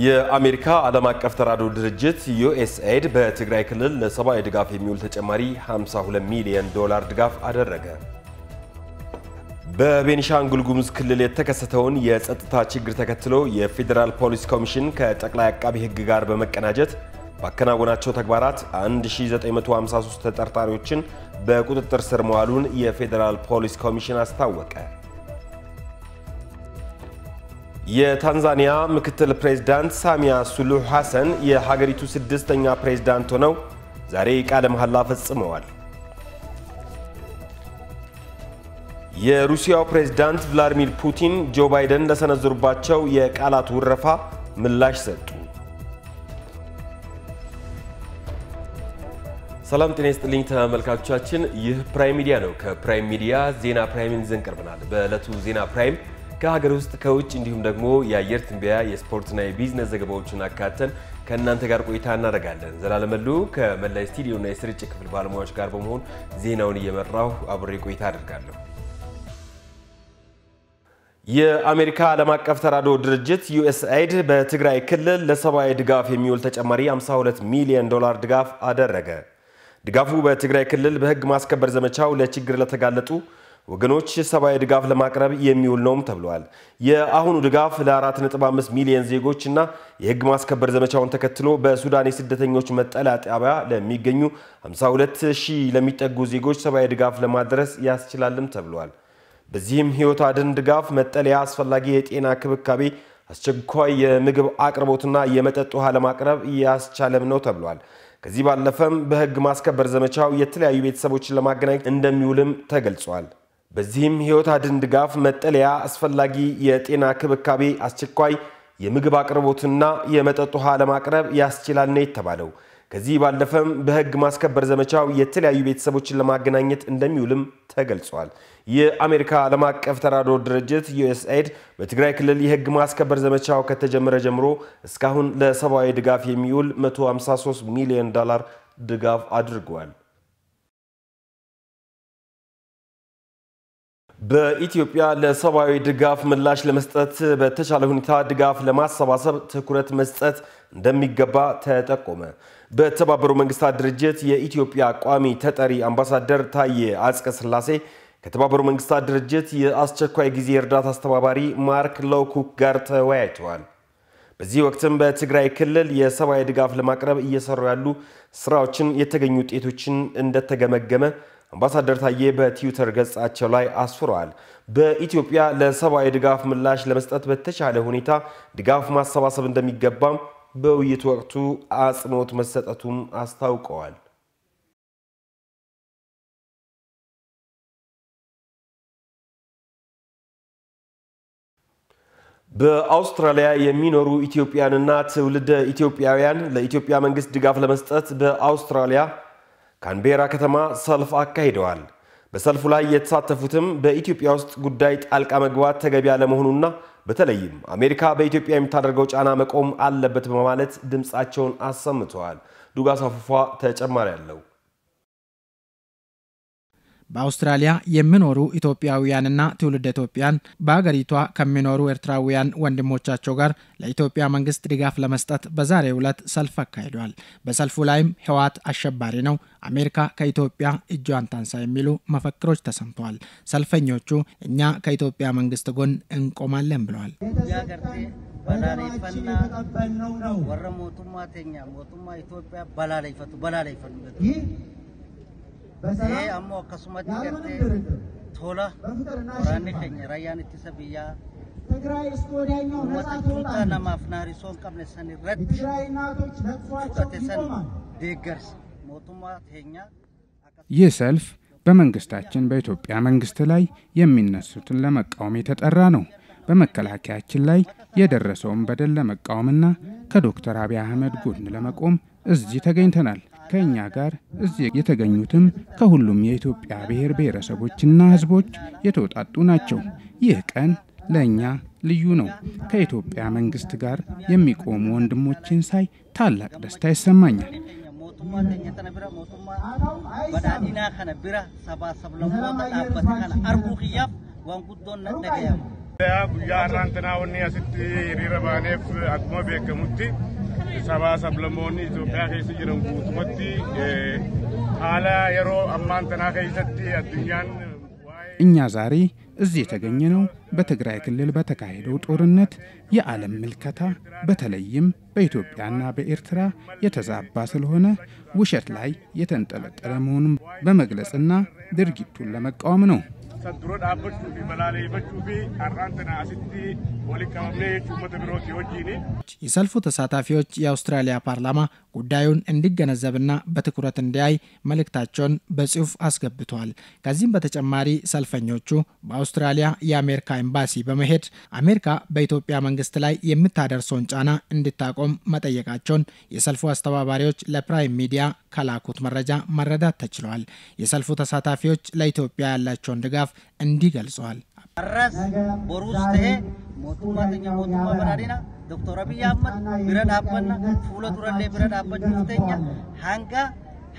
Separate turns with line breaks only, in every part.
የአሜሪካ ዓለም አቀፍ ተራድኦ ድርጅት ዩኤስኤይድ በትግራይ ክልል ለሰብአዊ ድጋፍ የሚውል ተጨማሪ 52 ሚሊዮን ዶላር ድጋፍ አደረገ። በቤኒሻንጉል ጉሙዝ ክልል የተከሰተውን የጸጥታ ችግር ተከትሎ የፌዴራል ፖሊስ ኮሚሽን ከጠቅላይ አቃቢ ሕግ ጋር በመቀናጀት ባከናወናቸው ተግባራት 1953 ተጠርጣሪዎችን በቁጥጥር ስር መዋሉን የፌዴራል ፖሊስ ኮሚሽን አስታወቀ። የታንዛኒያ ምክትል ፕሬዝዳንት ሳሚያ ሱሉሁ ሐሰን የሀገሪቱ ስድስተኛ ፕሬዝዳንት ሆነው ዛሬ ቃለ መሐላ ፈጽመዋል። የሩሲያው ፕሬዝዳንት ቭላዲሚር ፑቲን ጆ ባይደን ለሰነዘሩባቸው የቃላት ውረፋ ምላሽ ሰጡ። ሰላም ጤና ይስጥልኝ ተመልካቾቻችን፣ ይህ ፕራይም ሚዲያ ነው። ከፕራይም ሚዲያ ዜና ፕራይምን ይዘን ቀርበናል። በዕለቱ ዜና ፕራይም ከሀገር ውስጥ ከውጭ እንዲሁም ደግሞ የአየር ትንበያ የስፖርትና የቢዝነስ ዘገባዎችን አካተን ከእናንተ ጋር ቆይታ እናደርጋለን። ዘላለም መሉ ከመላ ስቱዲዮና የስርጭት ክፍል ባለሙያዎች ጋር በመሆን ዜናውን እየመራሁ አብሬ ቆይታ አደርጋለሁ። የአሜሪካ ዓለም አቀፍ ተራድኦ ድርጅት ዩኤስኤይድ በትግራይ ክልል ለሰብአዊ ድጋፍ የሚውል ተጨማሪ 52 ሚሊዮን ዶላር ድጋፍ አደረገ። ድጋፉ በትግራይ ክልል በሕግ ማስከበር ዘመቻው ለችግር ለተጋለጡ ወገኖች ሰብአዊ ድጋፍ ለማቅረብ የሚውል ነውም ተብሏል። የአሁኑ ድጋፍ ለ4.5 ሚሊዮን ዜጎች እና የህግ ማስከበር ዘመቻውን ተከትሎ በሱዳን የስደተኞች መጠለያ ጣቢያ ለሚገኙ 52 ሺህ ለሚጠጉ ዜጎች ሰብአዊ ድጋፍ ለማድረስ ያስችላልም ተብሏል። በዚህም ህይወት አድን ድጋፍ፣ መጠለያ፣ አስፈላጊ የጤና ክብካቤ፣ አስቸኳይ የምግብ አቅርቦትና የመጠጥ ውሃ ለማቅረብ ያስቻለም ነው ተብሏል። ከዚህ ባለፈም በህግ ማስከበር ዘመቻው የተለያዩ ቤተሰቦችን ለማገናኘት እንደሚውልም ተገልጿል። በዚህም ህይወት አድን ድጋፍ፣ መጠለያ፣ አስፈላጊ የጤና ክብካቤ፣ አስቸኳይ የምግብ አቅርቦትና የመጠጥ ውሃ ለማቅረብ ያስችላል ነው የተባለው። ከዚህ ባለፈም በህግ ማስከበር ዘመቻው የተለያዩ ቤተሰቦችን ለማገናኘት እንደሚውልም ተገልጿል። የአሜሪካ ዓለም አቀፍ ተራድኦ ድርጅት ዩኤስኤይድ በትግራይ ክልል የህግ ማስከበር ዘመቻው ከተጀመረ ጀምሮ እስካሁን ለሰብአዊ ድጋፍ የሚውል 153 ሚሊዮን ዶላር ድጋፍ አድርጓል። በኢትዮጵያ ለሰብአዊ ድጋፍ ምላሽ ለመስጠት በተቻለ ሁኔታ ድጋፍ ለማሰባሰብ ትኩረት መስጠት እንደሚገባ ተጠቆመ። በተባበሩ መንግስታት ድርጅት የኢትዮጵያ ቋሚ ተጠሪ አምባሳደር ታዬ አጽቀ ሥላሴ ከተባበሩ መንግስታት ድርጅት የአስቸኳይ ጊዜ እርዳታ አስተባባሪ ማርክ ሎኩክ ጋር ተወያይተዋል። በዚህ ወቅትም በትግራይ ክልል የሰብአዊ ድጋፍ ለማቅረብ እየሰሩ ያሉ ስራዎችን፣ የተገኙ ውጤቶችን እንደተገመገመ አምባሳደር ታዬ በትዊተር ገጻቸው ላይ አስፍረዋል። በኢትዮጵያ ለሰብአዊ ድጋፍ ምላሽ ለመስጠት በተቻለ ሁኔታ ድጋፍ ማሰባሰብ እንደሚገባም በውይይቱ ወቅቱ አጽንኦት መሰጠቱም አስታውቀዋል። በአውስትራሊያ የሚኖሩ ኢትዮጵያንና ትውልደ ኢትዮጵያውያን ለኢትዮጵያ መንግስት ድጋፍ ለመስጠት በአውስትራሊያ ካንቤራ ከተማ ሰልፍ አካሂደዋል። በሰልፉ ላይ የተሳተፉትም በኢትዮጵያ ውስጥ ጉዳይ ጣልቃ መግባት ተገቢ አለመሆኑና በተለይም አሜሪካ በኢትዮጵያ የምታደርገው ጫና መቆም አለበት በማለት ድምፃቸውን አሰምተዋል። ዱጋስ አፉፋ ተጨማሪ አለው።
በአውስትራሊያ የሚኖሩ ኢትዮጵያውያንና ትውልድ ኢትዮጵያን በሀገሪቷ ከሚኖሩ ኤርትራውያን ወንድሞቻቸው ጋር ለኢትዮጵያ መንግስት ድጋፍ ለመስጠት በዛሬው ዕለት ሰልፍ አካሂደዋል። በሰልፉ ላይም ህወሓት አሸባሪ ነው፣ አሜሪካ ከኢትዮጵያ እጇን ታንሳ የሚሉ መፈክሮች ተሰምተዋል። ሰልፈኞቹ እኛ ከኢትዮጵያ መንግስት ጎን እንቆማለን ብለዋል።
ወረ ሞቱማ ቴኛ ሞቱማ ኢትዮጵያ በላላይፈቱ በላላይፈቱ ይሄ አሞ አከሱመት ገርቴ ቶላ ወራኔ ከኛ ራያን ኢትሰ ብያ uummata tuutaa namaaf naarisoon qabne san irratti fudhate san deeggarsa mootummaa teenyaa
ይህ ሰልፍ በመንግስታችን በኢትዮጵያ መንግስት ላይ የሚነሱትን ለመቃወም የተጠራ ነው። በመከላከያችን ላይ የደረሰውን በደል ለመቃወምና ከዶክተር አብይ አህመድ ጎን ለመቆም እዚህ ተገኝተናል። ከእኛ ጋር እዚህ የተገኙትም ከሁሉም የኢትዮጵያ ብሔር ብሔረሰቦችና ሕዝቦች የተውጣጡ ናቸው። ይህ ቀን ለእኛ ልዩ ነው። ከኢትዮጵያ መንግስት ጋር የሚቆሙ ወንድሞችን ሳይ ታላቅ ደስታ ይሰማኛል።
mootummaa keenya tana bira mootummaa badhaadhinaa
sablammoonni Itoophiyaa keessa jiran guutumatti haala yeroo ammaan tanaa keessatti addunyaan
እኛ ዛሬ እዚህ የተገኘነው በትግራይ ክልል በተካሄደው ጦርነት የዓለም ምልከታ በተለይም በኢትዮጵያና በኤርትራ የተዛባ ስለሆነ ውሸት ላይ የተንጠለጠለ መሆኑን በመግለጽና ድርጊቱን ለመቃወም ነው።
የሰልፉ ተሳታፊዎች የአውስትራሊያ ፓርላማ ጉዳዩን እንዲገነዘብና በትኩረት እንዲያይ መልእክታቸውን በጽሑፍ አስገብተዋል። ከዚህም በተጨማሪ ሰልፈኞቹ በአውስትራሊያ የአሜሪካ ኤምባሲ በመሄድ አሜሪካ በኢትዮጵያ መንግስት ላይ የምታደርሰውን ጫና እንድታቆም መጠየቃቸውን የሰልፉ አስተባባሪዎች ለፕራይም ሚዲያ ከላኩት መረጃ መረዳት ተችሏል። የሰልፉ ተሳታፊዎች ለኢትዮጵያ ያላቸውን ድጋፍ እንዲህ ገልጸዋል።
arras boruus ta'ee mootummaa keenya mootummaa badhaadhina Dr. Abiy Ahmad bira dhaabbanna fuula durallee bira dhaabbachuuf teenya hanga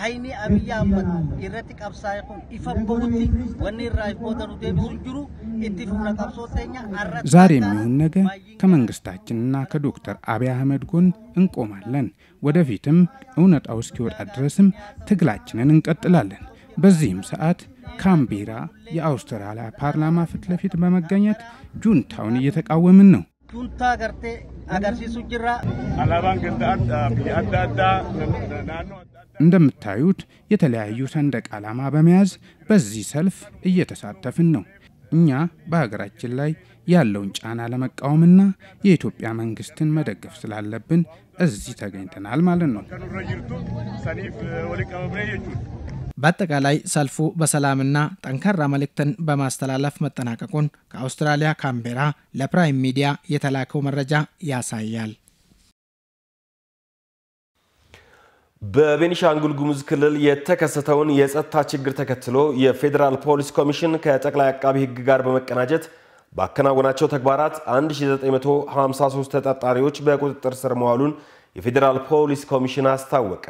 hayni Abiy Ahmad irratti qabsaa'e kun ifa bahutti wanni irraa booda nu deebisu hin jiru itti fuula qabsoo teenya arras
ዛሬ የሚሆን ነገ ከመንግስታችንና ከዶክተር አብይ አህመድ ጎን እንቆማለን። ወደፊትም እውነታው እስኪወጣ ድረስም ትግላችንን እንቀጥላለን። በዚህም ሰዓት ካምቤራ የአውስትራሊያ ፓርላማ ፊት ለፊት በመገኘት ጁንታውን እየተቃወምን ነው።
addaa naannoo adda addaa
እንደምታዩት የተለያዩ ሰንደቅ ዓላማ በመያዝ በዚህ ሰልፍ እየተሳተፍን ነው። እኛ በሀገራችን ላይ ያለውን ጫና ለመቃወምና የኢትዮጵያ መንግስትን መደገፍ ስላለብን እዚህ ተገኝተናል ማለት ነው።
በአጠቃላይ ሰልፉ በሰላምና ጠንካራ መልእክትን በማስተላለፍ መጠናቀቁን ከአውስትራሊያ ካምቤራ ለፕራይም ሚዲያ የተላከው መረጃ ያሳያል።
በቤኒሻንጉል ጉሙዝ ክልል የተከሰተውን የጸጥታ ችግር ተከትሎ የፌዴራል ፖሊስ ኮሚሽን ከጠቅላይ አቃቢ ሕግ ጋር በመቀናጀት ባከናወናቸው ተግባራት 1953 ተጠርጣሪዎች በቁጥጥር ስር መዋሉን የፌዴራል ፖሊስ ኮሚሽን አስታወቀ።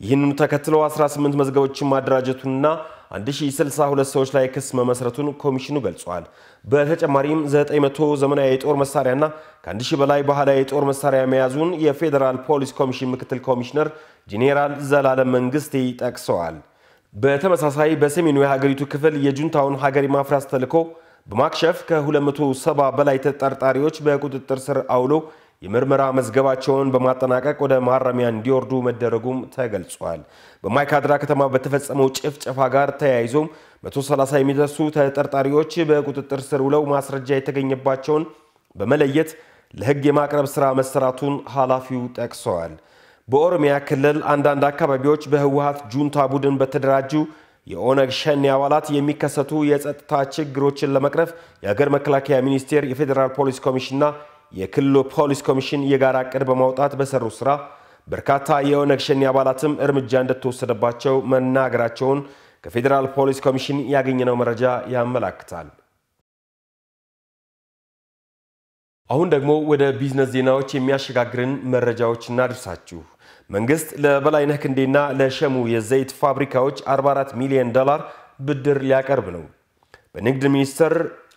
ይህንኑ ተከትሎ 18 መዝገቦችን ማደራጀቱንና 1062 ሰዎች ላይ ክስ መመስረቱን ኮሚሽኑ ገልጿል። በተጨማሪም 900 ዘመናዊ የጦር መሳሪያና ከ1000 በላይ ባህላዊ የጦር መሳሪያ መያዙን የፌዴራል ፖሊስ ኮሚሽን ምክትል ኮሚሽነር ጄኔራል ዘላለም መንግስቴ ጠቅሰዋል። በተመሳሳይ በሰሜኑ የሀገሪቱ ክፍል የጁንታውን ሀገር የማፍረስ ተልዕኮ በማክሸፍ ከ270 በላይ ተጠርጣሪዎች በቁጥጥር ስር አውሎ የምርመራ መዝገባቸውን በማጠናቀቅ ወደ ማረሚያ እንዲወርዱ መደረጉም ተገልጿል። በማይካድራ ከተማ በተፈጸመው ጭፍጨፋ ጋር ተያይዞም 130 የሚደርሱ ተጠርጣሪዎች በቁጥጥር ስር ውለው ማስረጃ የተገኘባቸውን በመለየት ለሕግ የማቅረብ ሥራ መሰራቱን ኃላፊው ጠቅሰዋል። በኦሮሚያ ክልል አንዳንድ አካባቢዎች በህወሀት ጁንታ ቡድን በተደራጁ የኦነግ ሸኔ አባላት የሚከሰቱ የጸጥታ ችግሮችን ለመቅረፍ የሀገር መከላከያ ሚኒስቴር፣ የፌዴራል ፖሊስ ኮሚሽንና የክልሉ ፖሊስ ኮሚሽን የጋራ እቅድ በማውጣት በሰሩ ስራ በርካታ የኦነግ ሸኔ አባላትም እርምጃ እንደተወሰደባቸው መናገራቸውን ከፌዴራል ፖሊስ ኮሚሽን ያገኘነው መረጃ ያመላክታል። አሁን ደግሞ ወደ ቢዝነስ ዜናዎች የሚያሸጋግርን መረጃዎች እናድርሳችሁ። መንግስት ለበላይነህ ክንዴና ለሸሙ የዘይት ፋብሪካዎች 44 ሚሊዮን ዶላር ብድር ሊያቀርብ ነው። በንግድ ሚኒስትር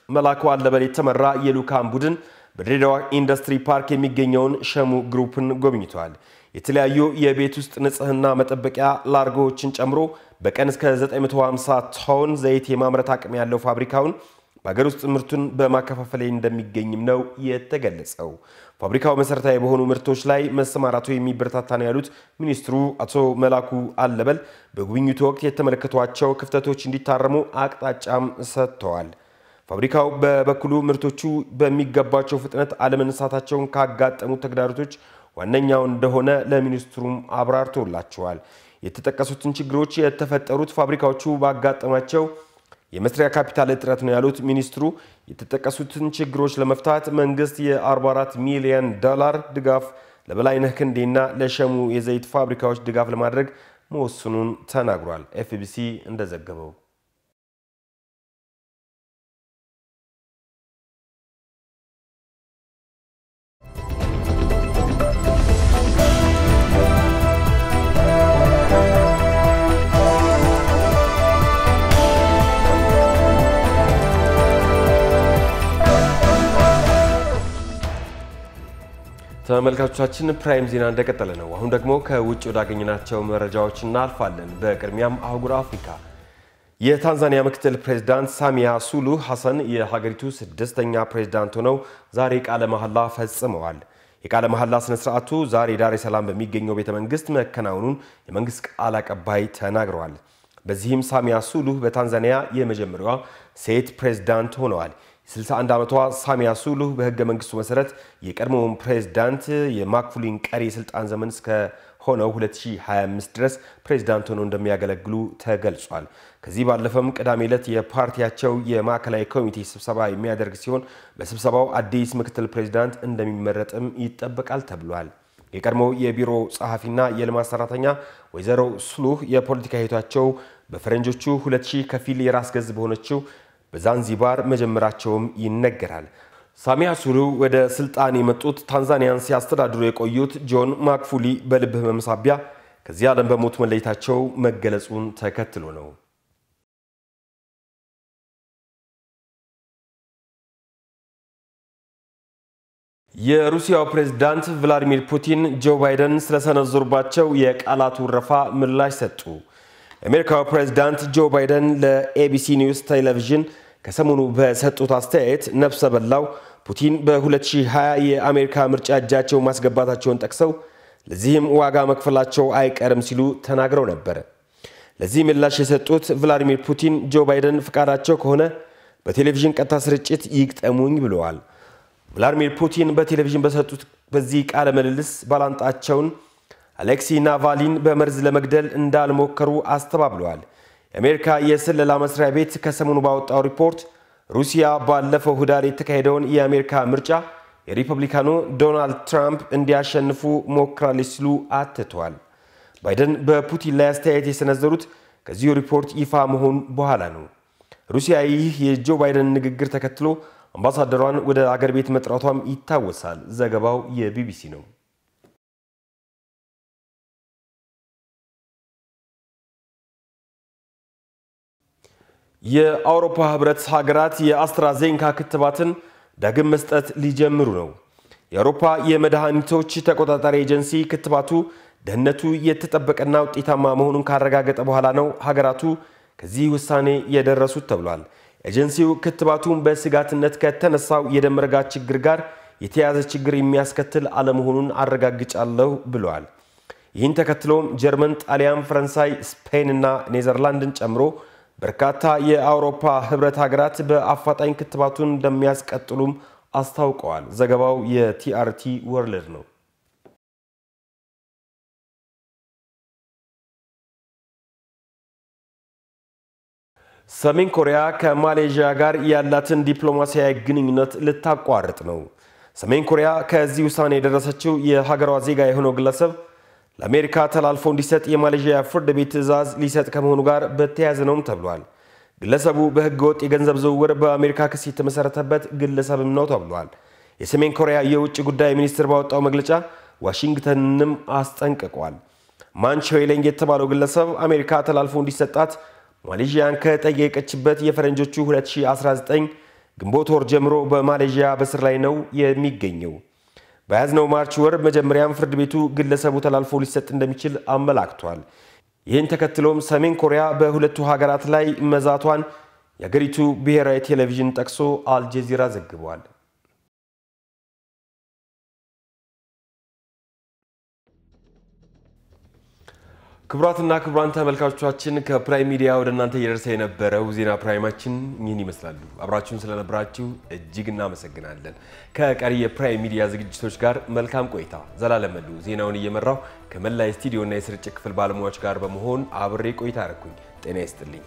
መላኩ አለበል የተመራ የልዑካን ቡድን በድሬዳዋ ኢንዱስትሪ ፓርክ የሚገኘውን ሸሙ ግሩፕን ጎብኝቷል። የተለያዩ የቤት ውስጥ ንጽህና መጠበቂያ ላርጎዎችን ጨምሮ በቀን እስከ 950 ቶን ዘይት የማምረት አቅም ያለው ፋብሪካውን በሀገር ውስጥ ምርቱን በማከፋፈል እንደሚገኝም ነው የተገለጸው። ፋብሪካው መሰረታዊ በሆኑ ምርቶች ላይ መሰማራቱ የሚበረታታ ነው ያሉት ሚኒስትሩ አቶ መላኩ አለበል በጉብኝቱ ወቅት የተመለከቷቸው ክፍተቶች እንዲታረሙ አቅጣጫም ሰጥተዋል። ፋብሪካው በበኩሉ ምርቶቹ በሚገባቸው ፍጥነት አለመነሳታቸውን ካጋጠሙት ተግዳሮቶች ዋነኛው እንደሆነ ለሚኒስትሩም አብራርቶላቸዋል። የተጠቀሱትን ችግሮች የተፈጠሩት ፋብሪካዎቹ ባጋጠማቸው የመስሪያ ካፒታል እጥረት ነው ያሉት ሚኒስትሩ የተጠቀሱትን ችግሮች ለመፍታት መንግስት የ44 ሚሊዮን ዶላር ድጋፍ ለበላይነህ ክንዴና ለሸሙ የዘይት ፋብሪካዎች ድጋፍ ለማድረግ መወሰኑን ተናግሯል። ኤፍቢሲ እንደዘገበው ተመልካቾቻችን ፕራይም ዜና እንደቀጠለ ነው። አሁን ደግሞ ከውጭ ወዳገኘናቸው መረጃዎች እናልፋለን። በቅድሚያም አህጉር አፍሪካ የታንዛኒያ ምክትል ፕሬዝዳንት ሳሚያ ሱሉሁ ሐሰን የሀገሪቱ ስድስተኛ ፕሬዝዳንት ሆነው ዛሬ ቃለ መሐላ ፈጽመዋል። የቃለ መሐላ ስነ ስርዓቱ ዛሬ ዳሬ ሰላም በሚገኘው ቤተ መንግስት መከናወኑን የመንግስት ቃል አቀባይ ተናግረዋል። በዚህም ሳሚያ ሱሉሁ በታንዛኒያ የመጀመሪያዋ ሴት ፕሬዝዳንት ሆነዋል። የ61 ዓመቷ ሳሚያ ሱሉሁ በህገ መንግስቱ መሰረት የቀድሞውን ፕሬዝዳንት የማክፉሊን ቀሪ የስልጣን ዘመን እስከ ሆነው 2025 ድረስ ፕሬዝዳንት ሆነው እንደሚያገለግሉ ተገልጿል። ከዚህ ባለፈም ቅዳሜ ዕለት የፓርቲያቸው የማዕከላዊ ኮሚቴ ስብሰባ የሚያደርግ ሲሆን በስብሰባው አዲስ ምክትል ፕሬዝዳንት እንደሚመረጥም ይጠበቃል ተብሏል። የቀድሞው የቢሮ ጸሐፊና የልማት ሰራተኛ ወይዘሮ ሱሉሁ የፖለቲካ ህይወታቸው በፈረንጆቹ 2000 ከፊል የራስ ገዝ በሆነችው በዛንዚባር መጀመራቸውም ይነገራል። ሳሚያ ሱሉሁ ወደ ስልጣን የመጡት ታንዛኒያን ሲያስተዳድሩ የቆዩት ጆን ማክፉሊ በልብ ህመም ሳቢያ ከዚህ ዓለም በሞት መለየታቸው መገለጹን ተከትሎ ነው። የሩሲያው ፕሬዝዳንት ቭላዲሚር ፑቲን ጆ ባይደን ስለሰነዘሩባቸው የቃላት ውረፋ ምላሽ ሰጡ። የአሜሪካው ፕሬዝዳንት ጆ ባይደን ለኤቢሲ ኒውስ ቴሌቪዥን ከሰሞኑ በሰጡት አስተያየት ነፍሰ በላው ፑቲን በ2020 የአሜሪካ ምርጫ እጃቸውን ማስገባታቸውን ጠቅሰው ለዚህም ዋጋ መክፈላቸው አይቀርም ሲሉ ተናግረው ነበር። ለዚህ ምላሽ የሰጡት ቭላዲሚር ፑቲን ጆ ባይደን ፍቃዳቸው ከሆነ በቴሌቪዥን ቀጥታ ስርጭት ይግጠሙኝ ብለዋል። ቭላዲሚር ፑቲን በቴሌቪዥን በሰጡት በዚህ ቃለ ምልልስ ባላንጣቸውን አሌክሲ ናቫሊን በመርዝ ለመግደል እንዳልሞከሩ አስተባብለዋል። የአሜሪካ የስለላ መስሪያ ቤት ከሰሞኑ ባወጣው ሪፖርት ሩሲያ ባለፈው ህዳር የተካሄደውን የአሜሪካ ምርጫ የሪፐብሊካኑ ዶናልድ ትራምፕ እንዲያሸንፉ ሞክራለች ሲሉ አትተዋል። ባይደን በፑቲን ላይ አስተያየት የሰነዘሩት ከዚሁ ሪፖርት ይፋ መሆን በኋላ ነው። ሩሲያ ይህ የጆ ባይደን ንግግር ተከትሎ አምባሳደሯን ወደ አገር ቤት መጥራቷም ይታወሳል። ዘገባው የቢቢሲ ነው። የአውሮፓ ህብረት ሀገራት የአስትራዜንካ ክትባትን ዳግም መስጠት ሊጀምሩ ነው። የአውሮፓ የመድኃኒቶች ተቆጣጣሪ ኤጀንሲ ክትባቱ ደህንነቱ የተጠበቀና ውጤታማ መሆኑን ካረጋገጠ በኋላ ነው ሀገራቱ ከዚህ ውሳኔ የደረሱት ተብሏል። ኤጀንሲው ክትባቱን በስጋትነት ከተነሳው የደም መርጋት ችግር ጋር የተያያዘ ችግር የሚያስከትል አለመሆኑን አረጋግጫለሁ ብለዋል። ይህን ተከትሎም ጀርመን፣ ጣሊያን፣ ፈረንሳይ፣ ስፔን እና ኔዘርላንድን ጨምሮ በርካታ የአውሮፓ ህብረት ሀገራት በአፋጣኝ ክትባቱን እንደሚያስቀጥሉም አስታውቀዋል። ዘገባው የቲአርቲ ወርልድ ነው። ሰሜን ኮሪያ ከማሌዥያ ጋር ያላትን ዲፕሎማሲያዊ ግንኙነት ልታቋርጥ ነው። ሰሜን ኮሪያ ከዚህ ውሳኔ የደረሰችው የሀገሯ ዜጋ የሆነው ግለሰብ ለአሜሪካ ተላልፎ እንዲሰጥ የማሌዥያ ፍርድ ቤት ትዕዛዝ ሊሰጥ ከመሆኑ ጋር በተያያዘ ነውም ተብሏል። ግለሰቡ በህገ ወጥ የገንዘብ ዝውውር በአሜሪካ ክስ የተመሰረተበት ግለሰብም ነው ተብሏል። የሰሜን ኮሪያ የውጭ ጉዳይ ሚኒስትር ባወጣው መግለጫ ዋሽንግተንንም አስጠንቅቋል። ማንቾ ሌንግ የተባለው ግለሰብ አሜሪካ ተላልፎ እንዲሰጣት ማሌዥያን ከጠየቀችበት የፈረንጆቹ 2019 ግንቦት ወር ጀምሮ በማሌዥያ በእስር ላይ ነው የሚገኘው። በያዝነው ማርች ወር መጀመሪያም ፍርድ ቤቱ ግለሰቡ ተላልፎ ሊሰጥ እንደሚችል አመላክቷል። ይህን ተከትሎም ሰሜን ኮሪያ በሁለቱ ሀገራት ላይ መዛቷን የአገሪቱ ብሔራዊ ቴሌቪዥን ጠቅሶ አልጀዚራ ዘግቧል። ክቡራትና ክቡራን ተመልካቾቻችን ከፕራይም ሚዲያ ወደ እናንተ እየደረሰ የነበረው ዜና ፕራይማችን ይህን ይመስላሉ። አብራችሁን ስለነበራችሁ እጅግ እናመሰግናለን። ከቀሪ የፕራይም ሚዲያ ዝግጅቶች ጋር መልካም ቆይታ። ዘላለም መሉ ዜናውን እየመራሁ ከመላ የስቱዲዮና የስርጭት ክፍል ባለሙያዎች ጋር በመሆን አብሬ ቆይታ አረኩኝ። ጤና ይስጥልኝ።